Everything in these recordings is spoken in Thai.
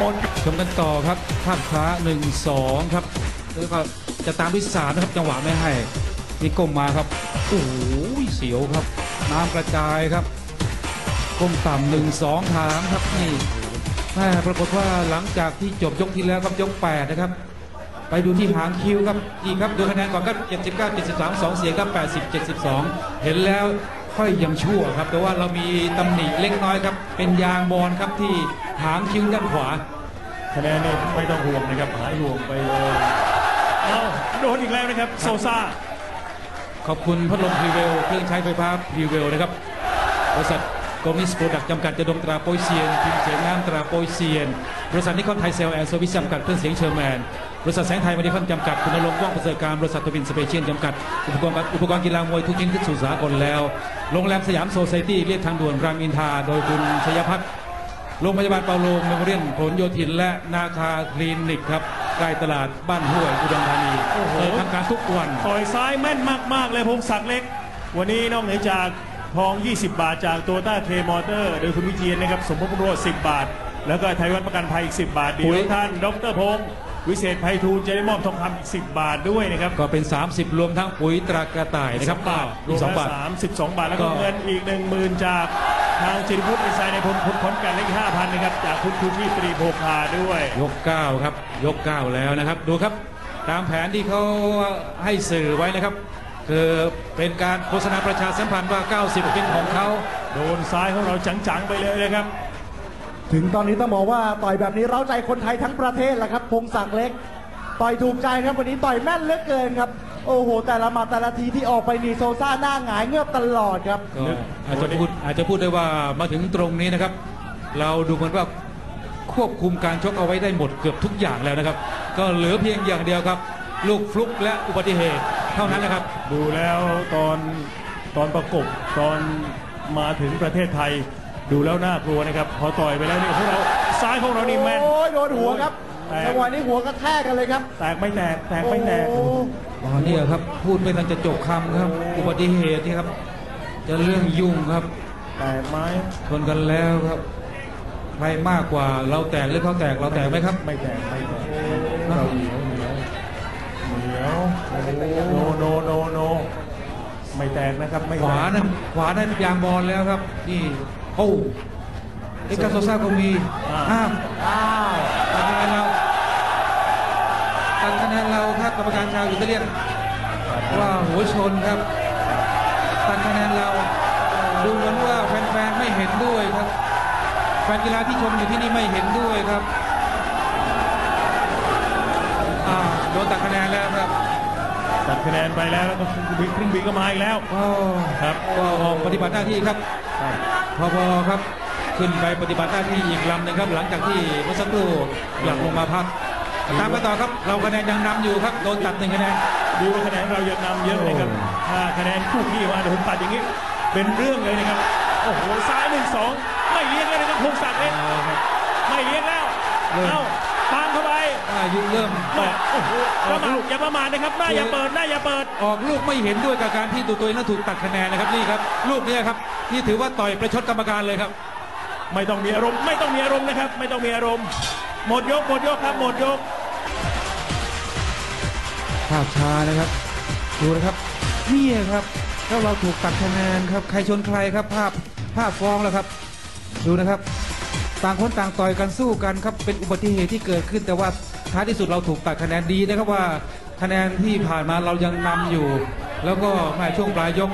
มนชมกันต่อครับภาพช้า1 2ครับแล้วก็จะตามด้วยสามนะครับจังหวะไม่ให้นี่ก้มมาครับโอ้โหเสียวครับ น้ำกระจายครับก้มต่ำหนึ่งสองถามครับนี่แม่ปรากฏว่าหลังจากที่จบยกที่แล้วครับยกแปดนะครับ ไปดูที่หางคิวครับอีกครับดูคะแนนก่อนครับ79 73 2เสียงครับ80 72เห็นแล้ว ค่อยยังชั่วครับ แต่ว่าเรามีตำหนิเล็กน้อยครับ เป็นยางบอนครับที่หางคิ้วด้านขวาคะแนนนี่ไม่ต้องห่วงนะครับหายห่วงไปเลยเอ้าโดนอีกแล้วนะครับโซซ่าขอบคุณพัดลมพรีเวลเครื่องใช้ไฟฟ้าพรีเวลนะครับบริษัทโกมิสโปรดักต์จำกัดยาดมตราโปยเซียนพิมพ์เสียงน้ำตราโปยเซียน บริษัทนิคอนไทยเซลแอนด์เซอร์วิสจำกัดเครื่องเสียงเชอร์แมน บริษัทแสงไทยมาดิฟันจำกัดคุณนรงค์ว่องประเสริฐการบริษัททวินสเปเชียลจำกัด อุปกรณ์อุปกรณ์กีฬามวยทุกชนิดขึ้นสู่สากลแล้ว โรงแรมสยามโซไซตี้เรียบทางด่วนรามอินทราโดยคุณชยพัฒน์โรงพยาบาลเปาโลเมโมเรียนผลโยธินและนาคาคลินิกครับใกล้ตลาดบ้านห้วยอุดรธานีโอ้โห เปิดทำการทุกวันต่อยซ้ายแม่นมาก ๆ เลยพงศักดิ์เล็ก วันนี้นอกเหนือจากทอง 20 บาทจากตัวต้าเคมอเตอร์ โดยคุณวิเชียนนะครับ สมภพบุรุษ10 บาท แล้วก็ไทยวัฒน์ประกันภัยอีก 10 บาทเดีปุ๋ยวยท่าน ดรพงศ์ วิเศษไพฑูรย์จะได้มอบทองคำอีก10 บาทด้วยนะครับก็เป็น 30 รวมทั้งปุ๋ยตรากระต่ายนะครับบาทรอีวกมสองแล้วบาท สามสิบสองบาท แล้วก็ก็ เงินอีกหนึ่งหมื่นจากทางจิรพุทธอินไซด์ในพลพุทธขอนแกันเล็กห้าพันนะครับ จากคุณชูชีพตรีโภคาด้วย ยก9ครับยก9แล้วนะครับ ดูครับตามแผนที่เขาให้สื่อไว้นะครับ คือเป็นการโฆษณาประชาสัมพันธ์ว่า 90 เป็นของเขา โดนซ้ายของเราจังๆไปเลยนะครับ ถึงตอนนี้ต้องบอกว่าต่อยแบบนี้เร้าใจคนไทยทั้งประเทศแหละครับพงศักดิ์เล็ก ต่อยถูกใจครับวันนี้ต่อยแม่นเหลือเกินครับ โอ้โห แต่ละหมาแต่ละทีที่ออกไปนี่โซซ่าหน้าหงายเงือบตลอดครับก็อาจจะพูดอาจจะพูดได้ว่ามาถึงตรงนี้นะครับ เราดูเหมือนว่าควบคุมการชกเอาไว้ได้หมดเกือบทุกอย่างแล้วนะครับ ก็เหลือเพียงอย่างเดียวครับ ลูกฟลุกและอุบัติเหตุเท่านั้นนะครับ ดูแล้วตอนตอนประกบตอนมาถึงประเทศไทย ดูแล้วน่ากลัวนะครับ พอต่อยไปแล้วนี่พวกเราซ้ายของเรานี่แม่น โอ้ยโดนหัวครับแตก จังหวะนี้หัวกระแทกกันเลยครับแตกไม่แตกแตกไม่แตก โอ้โหตอนนี้ครับ พูดไม่ทันจะจบคำครับ อุบัติเหตุนี่ครับ จะเรื่องยุ่งครับ แตกไหมชนกันแล้วครับ ใครมากกว่าเราแตกหรือเขาแตกเราแตกไหมครับ ไม่แตกไม่แตกเราเหนียวเหนียวเหนียวโนโนโนโนไม่แตกนะครับไม่ขแตกวานั่นขวานั่นยางบอลแล้วครับ นี่ โอ้เอกาโซซ่าก็มีอ่าอ้าวอ้าวตัดคะแนนเราตัดคะแนนเราครับกรรมการชาวอิตาเลียนว่าหัวชนครับตัดคะแนนเราดูเหมือนว่าแฟนๆไม่เห็นด้วยครับ แฟนกีฬาที่ชมอยู่ที่นี่ไม่เห็นด้วยครับอ่าโดนตัดคะแนนแล้วครับตัดคะแนนไปแล้วแล้วก็บินเครื่องบินก็มาอีกแล้วก็ครับก็ออกปฏิบัติหน้าที่ครับ พอพอครับขึ้นไปปฏิบัติหน้าที่อีกลำหนึ่งครับ หลังจากที่เมื่อสักครู่หลังลงมาพักตามกันต่อครับ เราคะแนนยังนำอยู่ครับโดนตัดหนึ่งคะแนนดูว่าคะแนนเรายังนำเยอะเลยครับถ้าคะแนนคู่ขี้มาเดี๋ยวผมตัดอย่างนี้ เป็นเรื่องเลยนะครับโอ้โหซ้ายหนึ่งสองไม่เลี้ยงเลยนะครับพงศักดิ์เองไม่เลี้ยงแล้วเอ้า ตามเข้าไปอายุเริ่มแม่โอ้โหประมาทอย่าประมาทนะครับหน้าอย่าเปิดหน้าอย่าเปิด ออกลูกไม่เห็นด้วยกับการที่ตัวตัวเองนั้นถูกตัดคะแนนนะครับนี่ครับลูกเนี้ครับนี่ถือว่าต่อยประชดกรรมการเลยครับ ไม่ต้องมีอารมณ์ไม่ต้องมีอารมณ์นะครับ ไม่ต้องมีอารมณ์หมดยกหมดยกครับหมดยก ภาพช้านะครับดูนะครับนี่ครับถ้าเราถูกตัดคะแนนครับใครชนใครครับภาพภาพฟ้องแล้วครับ ดูนะครับ ต่างคนต่างต่อยกันสู้กันครับเป็นอุบัติเหตุที่เกิดขึ้น แต่ว่าท้ายที่สุดเราถูกตัดคะแนนดีนะครับว่าคะแนนที่ผ่านมาเรายังนำอยู่ แล้วก็แม่ช่วงปลายยก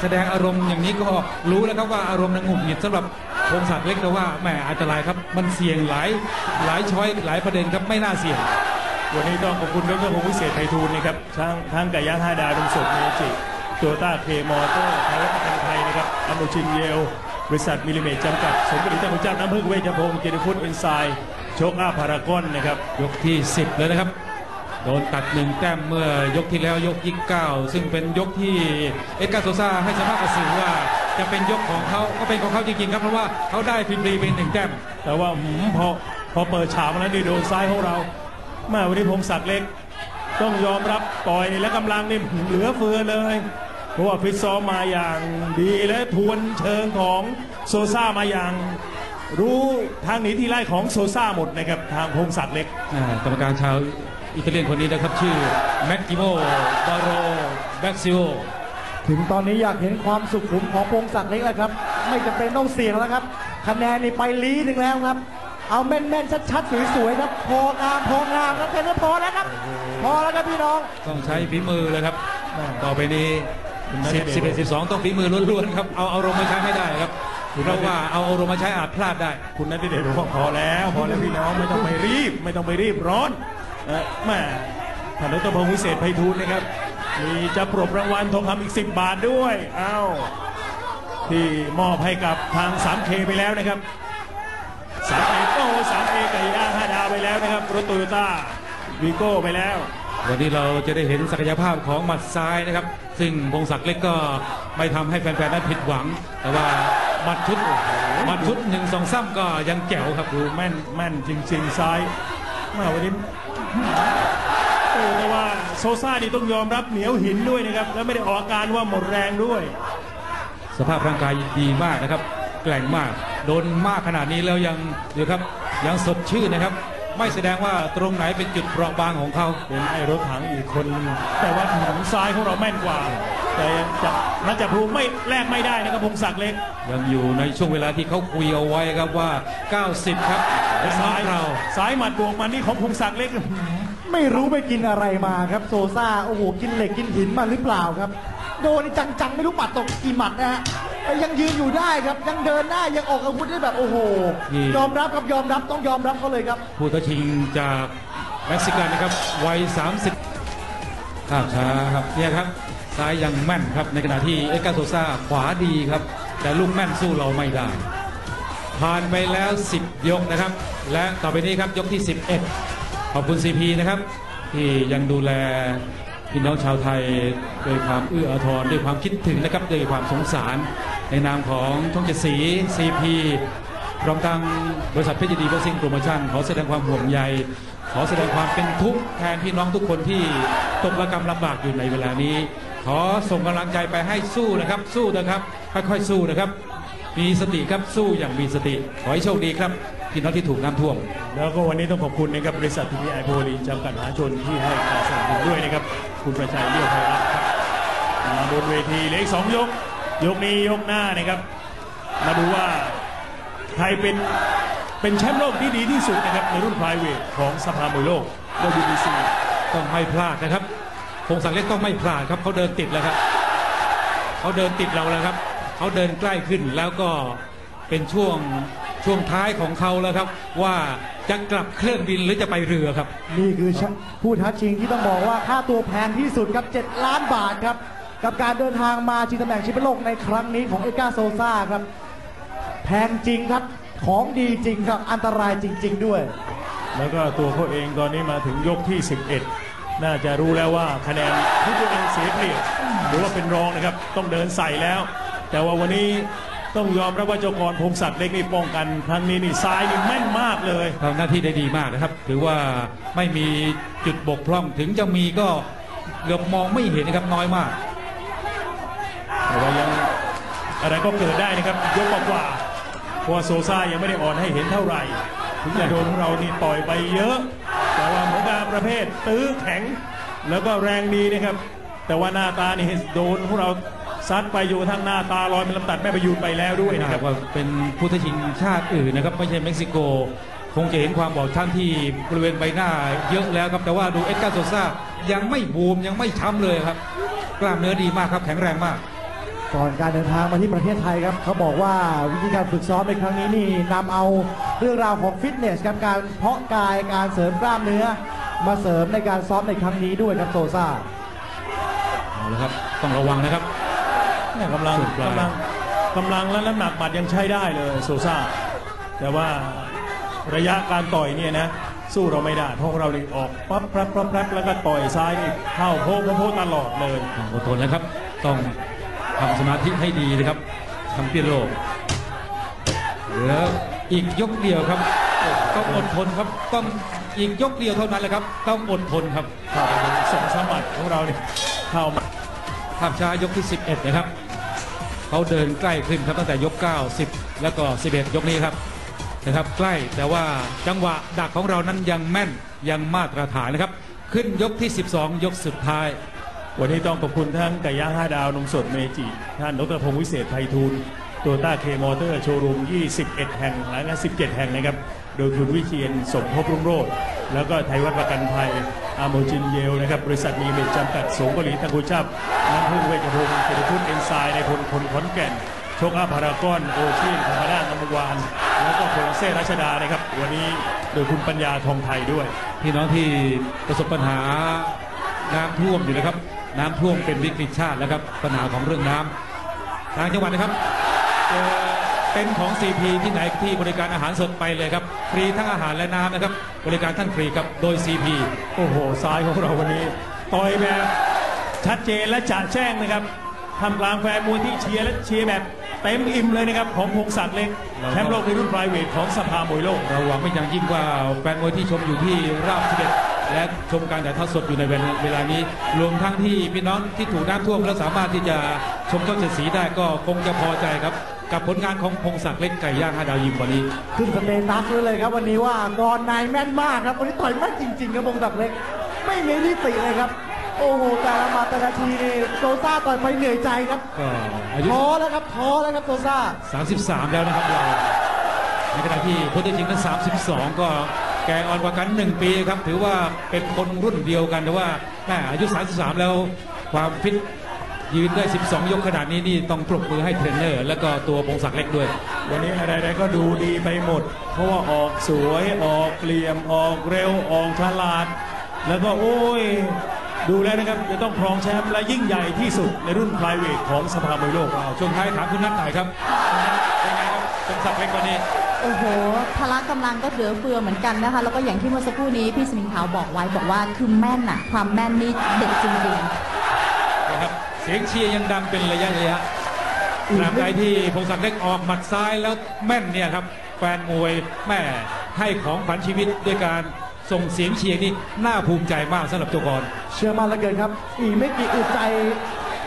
แสดงอารมณ์อย่างนี้ก็รู้แล้วครับว่าอารมณ์นั้นหงุดหงิดสำหรับพงศักดิ์เล็กแต่ว่าแหมอันตรายครับ มันเสี่ยงหลายหลายช้อยหลายประเด็นครับไม่น่าเสี่ยง วันนี้ต้องขอบคุณดรพงศ์วิเศษไพฑูรย์นะครับทั้งทั้งไก่ย่างห้าดาวนมสดเมจิโตต้าเคมอเตอร์ไทยรัฐประกันภัยนะครับอโนชินเยล บริษัทมิลลิเมตรจำกัด สมบริตั้งหัวเจ้าน้ำพึ่งเวชพงศ์เจนิฟุตเอนไซด์โชคอาพารากอนนะครับ ยกที่ 10 เลยนะครับ โดนตัดหนึ่งแต้มเมื่อยกที่แล้วยกที่9ซึ่งเป็นยกที่เอ็ดการ์โซซาให้สัมภาษณ์กับสื่อว่าจะเป็นยกของเขาก็เป็นของเขาจริงๆครับเพราะว่าเขาได้ฟรีๆเป็นหนึ่งแต้มแต่ว่าหืมพอพอเปิดฉากมาแล้วนี่โดนซ้ายของเราแมาวันนี้พงศักดิ์เล็ก ต้องยอมรับต่อยนี่และกำลังนี่เหลือเฟือเลย เพราะว่าฟิตซ้อมมาอย่างดีและทวนเชิงของโซซ่ามาอย่าง รู้ทางหนีที่ไล่ของโซซ่าหมดนะครับทางพงศักดิ์เล็กอ่ากรรมการชาวอิตาเลียนคนนี้นะครับ ชื่อแม็กกิโมบาโรแบ็กซิโอถึงตอนนี้อยากเห็นความสุขุมของพงศักดิ์เล็กแล้วครับ ไม่จำเป็นต้องเสี่ยงแล้วครับ คะแนนนี่ไปลีหนึ่งแล้วครับ เอาแม่นๆชัดๆสวยๆครับพองามพองามครับแค่นี้พอแล้วครับ พอแล้วครับพี่น้อง ต้องใช้ฝีมือเลยครับแม่ต่อไปนี้ คุณนัทสิบเดชสิบเอ็ดสิบสองต้องฝีมือล้วนๆครับเอาเอารมณ์มาใช้ให้ได้ครับเพราะว่าเอาอารมณ์มาใช้อาจพลาดได้ คุณนัทเดชบอกว่าพอแล้วพอแล้วพี่น้องไม่ต้องไปรีบ ไม่ต้องไปรีบร้อนเอ่อแม่ท่านดรพงศ์วิเศษไพฑูรย์นะครับ มีจะปรบรางวัลทองคำอีก 10 บาทด้วยอ้าวที่มอบให้กับทาง 3K ไปแล้วนะครับ 3A โอ้สามเอไก่ย่าง5ดาวไปแล้วนะครับรถโตโยต้าวีโก้ไปแล้ว วันนี้เราจะได้เห็นศักยภาพของหมัดซ้ายนะครับ ซึ่งพงศักดิ์เล็กก็ไม่ทำให้แฟนๆนั้นผิดหวัง แต่ว่าหมัดชุดหมัดชุดหนึ่งสองซ้ำก็ยังแจ๋วครับดูแม่นแม่นจริงๆซ้ายมาวันนี้โอ้แต่ว่าโซซ่านี่ต้องยอมรับเหนียวหินด้วยนะครับ แล้วไม่ได้ออกอาการว่าหมดแรงด้วย สภาพร่างกายดีมากนะครับ แกร่งมาก โดนมากขนาดนี้แล้วยังเดี๋ยวครับยังสดชื่นนะครับ ไม่แสดงว่าตรงไหนเป็นจุดเปราะบางของเขาเป็นไอ้รถถังอีกคนนึงแต่ว่าหางซ้ายของเราแม่นกว่า แต่จะนักจับพลูไม่แลกไม่ได้นะครับพงศักดิ์เล็ก ยังอยู่ในช่วงเวลาที่เขาคุยเอาไว้ครับว่า 90 ครับเป็นซ้าซ้ายยเราซ้ายหมัดบวกมันนี่ของพงศักดิ์เล็ก ไม่รู้ไปกินอะไรมาครับ โซซ่าโอ้โหกินเหล็กกินหินมาหรือเปล่าครับ โดนนี่จังๆไม่รู้หมัดตกกี่หมัดนะฮะ แต่ยังยืนอยู่ได้ครับ ยังเดินได้ยังออกอาวุธได้แบบโอ้โหยอมรับครับยอมรับต้องยอมรับเขาเลยครับ ผู้ท้าชิงจากเม็กซิกันนะครับวัย 30ภาพช้าครับเนี่ยครับ ซ้ายยังแม่นครับ ในขณะที่เอ็ดการ์โซซาขวาดีครับ แต่ลูกแม่นสู้เราไม่ได้ ผ่านไปแล้ว 10 ยกนะครับ และต่อไปนี้ครับยกที่ 11 ขอบคุณซีพีนะครับ ที่ยังดูแลพี่น้องชาวไทยด้วยความเอื้ออาทรด้วยความคิดถึงนะครับด้วยความสงสาร ในนามของช่องเจ็ดสีซีพีพร้อมทางบริษัทเพชรยินดีบ็อกซิ่งโปรโมชั่นขอแสดงความห่วงใย ขอแสดงความเป็นทุกข์แทนพี่น้องทุกคนที่ตกระกรรมลำบากอยู่ในเวลานี้ ขอส่งกำลังใจไปให้สู้นะครับ สู้นะครับค่อยๆสู้นะครับ มีสติครับสู้อย่างมีสติ ขอให้โชคดีครับพี่น้องที่ถูกน้ำท่วม แล้วก็วันนี้ต้องขอบคุณนะครับบริษัททีพีไอโพลีจำกัดมหาชนที่ให้การสนับสนุนด้วยนะครับ คุณประชัยเลี้ยวไทยรัฐครับมาบนเวทีเหลืออีกสองยก ยกนี้ยกหน้านะครับ มาดูว่าใครเป็นเป็นแชมป์โลกที่ดีที่สุดนะครับในรุ่นไพรเวทของสภามวยโลก WBC ต้องไม่พลาดนะครับพงศักดิ์เล็กต้องไม่พลาดครับเขาเดินติดแล้วครับเขาเดินติดเราแล้วครับเขาเดินใกล้ขึ้นแล้วก็เป็นช่วงช่วงท้ายของเขาแล้วครับ ว่าจะกลับเครื่องบินหรือจะไปเรือครับ นี่คือผู้ท้าชิงที่ต้องบอกว่าค่าตัวแพงที่สุดครับ 7 ล้านบาทครับ กับการเดินทางมาชิงตำแหน่งแชมป์โลกในครั้งนี้ของเอกาโซซ่าครับ แพงจริงครับ ของดีจริงครับ อันตรายจริง ๆ ด้วย แล้วก็ตัวเขาเองตอนนี้มาถึงยกที่ 11 น่าจะรู้แล้วว่าคะแนนที่ตัวเองเสียเปรียบหรือว่าเป็นรองนะครับ ต้องเดินใส่แล้ว แต่ว่าวันนี้ต้องยอมรับว่าเจ้ากรพงศักดิ์เล็กนี่ป้องกันครั้งนี้นี่ซ้ายนี่แม่นมากเลยทำหน้าที่ได้ดีมากนะครับ ถือว่าไม่มีจุดบกพร่องถึงจะมีก็เกือบมองไม่เห็นนะครับน้อยมาก แต่ว่ายังอะไรก็เกิดได้นะครับยกกว่าเพราะว่าโซซ่ายังไม่ได้อ่อนให้เห็นเท่าไหร่ถึงจะโดนของเรานี่ต่อยไปเยอะ แต่ว่าหมือนกับประเภทตื้อแข็ง แล้วก็แรงดีนะครับ แต่ว่าหน้าตานี่โดนพวกเราซัดไปอยู่ทั้งหน้าตาลอยเป็นลำตัดแม่ประยูนไปแล้วด้วยนะครับบว่าเป็นผู้ท้าชิงชาติอื่นนะครับไม่ใช่เม็กซิโก คงจะเห็นความบอบช้ำที่บริเวณใบหน้าเยอะแล้วครับแต่ว่าดูเอ็ดการ์โซซ่ายังไม่บูมยังไม่ช้ำเลยครับ กล้ามเนื้อดีมากครับแข็งแรงมาก ก่อนการเดินทางมาที่ประเทศไทยครับเขาบอกว่าวิธีการฝึกซ้อมในครั้งนี้นี่นำเอาเรื่องราวของฟิตเนสครับการเพาะกายการเสริมกล้ามเนื้อ มาเสริมในการซ้อมในครั้งนี้ด้วยครับโซซ่าเอาละครับต้องระวังนะครับเนี่ยกำลังสุดปลายกำลังกำลังและน้ำหนักหมัดยังใช้ได้เลยโซซ่าแต่ว่าระยะการต่อยเนี่ยนะสู้เราไม่ได้เพราะเรานี่ออกปั๊บปั๊บปั๊บปั๊บแล้วก็ต่อยซ้ายนี่เข้าโพกโพกตลอดเลยต้องอดทนนะครับต้อง ทำสมาธิให้ดีนะครับแชมเปี้ยนโลกเหลืออีกยกเดียวครับ ต้องอดทนครับต้องอีกยกเดียวเท่านั้นแหละครับ ต้องอดทนครับเข้าไปเป็นสองสามหมัดของเราเนี่ยเข้ามาภาพช้ายกที่ 11 นะครับเขาเดินใกล้ขึ้นครับตั้งแต่ยก 9 10 แล้วก็ 11 ยกนี้ครับนะครับ ใกล้แต่ว่าจังหวะดักของเรานั้นยังแม่นยังมาตรฐานนะครับ ขึ้นยกที่ 12 ยกสุดท้าย วันนี้ต้องขอบคุณทั้งไก่ย่างห้าดาว นมสดเมจิ ท่านดรพงศ์วิเศษไพฑูรย์โตต้าเคมอเตอร์โชว์รูม 21 แห่งหลายงาน17 แห่งนะครับ โดยคุณวิเชียนสมภพรุ่งโรจน์แล้วก็ไทยวัฒน์ประกันภัย อาโมจินเยลนะครับ บริษัทมีเมจจำกัดสงกลีตังคุชับน้ำพึ่งเวชพงศ์เศรษฐพุทธเอนไซม์ในพลคนขอนแก่นโชคอาพารากอนโอเชียนธรรมดานัมวาน แล้วก็โคลเซ่รัชดานะครับ วันนี้โดยคุณปัญญาทองไทยด้วย พี่น้องที่ประสบปัญหาน้ำท่วมอยู่นะครับ น้ำท่วมเป็นวิกฤตชาติแล้วครับปัญหาของเรื่องน้ำทางจังหวัดนะครับเจอเป็นของ CP ที่ไหนที่บริการอาหารสดไปเลยครับฟรีทั้งอาหารและน้ำนะครับ บริการท่านฟรีครับโดย CP โอ้โหซ้ายของเราวันนี้ต่อยแบบชัดเจนและจ่าแจ้งนะครับทำกลางแฟนมวยที่เชียร์และเชียร์แบบเต็มอิ่มเลยนะครับของพงศักดิ์เล็กเราก็แชมป์โลกในรุ่นฟลายเวทของสภามวยโลกเราหวังไว้อย่างยิ่งว่าแฟนมวยที่ชมอยู่ที่ราบสิบเอ็ด และชมการถ่ายทอดสดอยู่ในเวลานี้ รวมทั้งที่พี่น้องที่ถูกน้ำท่วมและสามารถที่จะชมช่องเจ็ดสีได้ก็คงจะพอใจครับ กับผลงานของพงศักดิ์เล็กไก่ย่างห้าดาวยิมวันนี้ ขึ้น status ไว้เลยครับ วันนี้ว่ากรนายแม่นมากครับวันนี้ต่อยแม่นจริงๆครับพงศักดิ์เล็ก ไม่มีนิติเลยครับโอ้โหแต่ละหมัดแต่ละทีนี่โซซ่าต่อยไปเหนื่อยใจครับก็อายุท้อแล้วครับท้อแล้วครับโซซ่า33 แล้วนะครับเราในขณะที่พุทธจริงนั้น32 ก็ แกอ่อนกว่ากัน 1 ปีครับ ถือว่าเป็นคนรุ่นเดียวกันแต่ว่าแม่อายุ 33 แล้วความฟิตยืนได้ 12 ยกขนาดนี้นี่ต้องปรบมือให้เทรนเนอร์ แล้วก็ตัวพงศักดิ์เล็กด้วย วันนี้อะไรๆก็ดูดีไปหมด เพราะว่าออกสวยออกเหลี่ยมออกเร็วออกฉลาด แล้วก็โอ้ยดูแล้วนะครับ จะต้องครองแชมป์และยิ่งใหญ่ที่สุดในรุ่นไฟเวทของสภามวยโลกช่วงท้ายถามคุณนัทหน่อยครับเป็นไงครับพงศักดิ์เล็กวันนี้ โอ้โหพละกำลังก็เหลือเฟือเหมือนกันนะคะ แล้วก็อย่างที่เมื่อสักครู่นี้พี่สมิงขาวบอกไว้บอกว่าคือแม่นอะความแม่นนี่เด็ดจริงนะครับเสียงเชียร์ยังดังเป็นระยะระยะตราบใดที่พงศักดิ์เล็กออกหมัดซ้ายแล้วแม่นเนี่ยครับแฟนมวยแม่ให้ของขวัญชีวิตด้วยการส่งเสียงเชียร์นี่น่าภูมิใจมากสำหรับตัวกรเชื่อมั่นเหลือเกินครับ อีกไม่กี่อึดใจ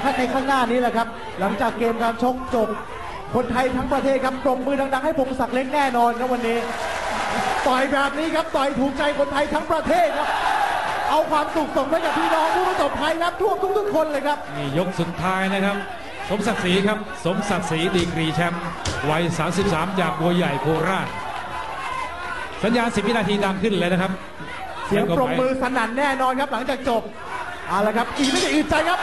ถ้าในข้างหน้านี้แหละครับ หลังจากเกมการชกจบ คนไทยทั้งประเทศครับปรบมือดังๆให้พงศักดิ์เล็กแน่นอนครับวันนี้ ต่อยแบบนี้ครับต่อยถูกใจคนไทยทั้งประเทศครับ เอาความสุขส่งให้กับพี่น้องผู้ประสบภัยครับทั่วทุกๆคนเลยครับ นี่ยกสุดท้ายนะครับ สมศักดิ์ศรีครับ สมศักดิ์ศรีดีกรีแชมป์วัย 33 จากบัวใหญ่โคราช สัญญาณ10วินาทีดังขึ้นเลยนะครับ เสียงปรบมือสนั่นแน่นอนครับหลังจากจบเอาละครับอีกไม่กี่อึดใจครับ